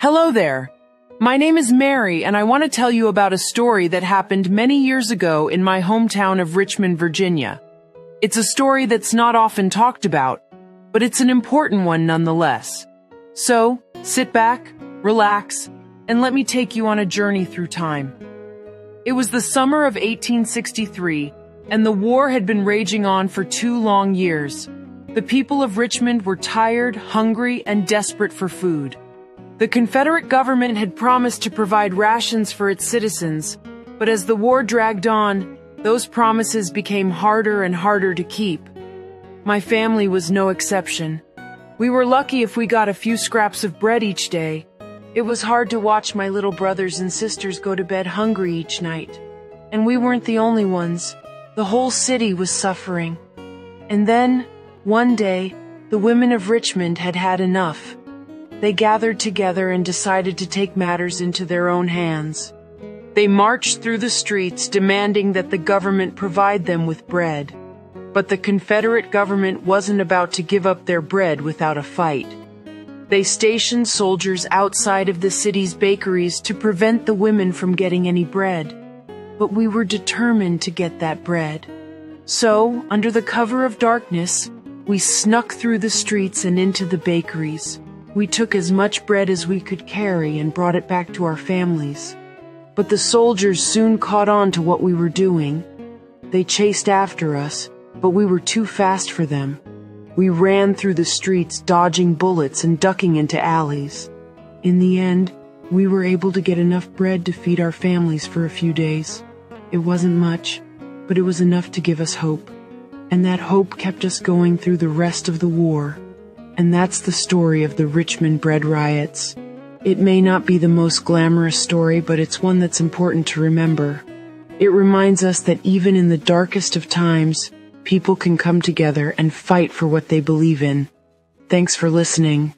Hello there. My name is Mary, and I want to tell you about a story that happened many years ago in my hometown of Richmond, Virginia. It's a story that's not often talked about, but it's an important one nonetheless. So, sit back, relax, and let me take you on a journey through time. It was the summer of 1863, and the war had been raging on for two long years. The people of Richmond were tired, hungry, and desperate for food. The Confederate government had promised to provide rations for its citizens, but as the war dragged on, those promises became harder and harder to keep. My family was no exception. We were lucky if we got a few scraps of bread each day. It was hard to watch my little brothers and sisters go to bed hungry each night. And we weren't the only ones. The whole city was suffering. And then, one day, the women of Richmond had had enough. They gathered together and decided to take matters into their own hands. They marched through the streets demanding that the government provide them with bread. But the Confederate government wasn't about to give up their bread without a fight. They stationed soldiers outside of the city's bakeries to prevent the women from getting any bread. But we were determined to get that bread. So, under the cover of darkness, we snuck through the streets and into the bakeries. We took as much bread as we could carry and brought it back to our families. But the soldiers soon caught on to what we were doing. They chased after us, but we were too fast for them. We ran through the streets, dodging bullets and ducking into alleys. In the end, we were able to get enough bread to feed our families for a few days. It wasn't much, but it was enough to give us hope. And that hope kept us going through the rest of the war. And that's the story of the Richmond bread riots. It may not be the most glamorous story, but it's one that's important to remember. It reminds us that even in the darkest of times, people can come together and fight for what they believe in. Thanks for listening.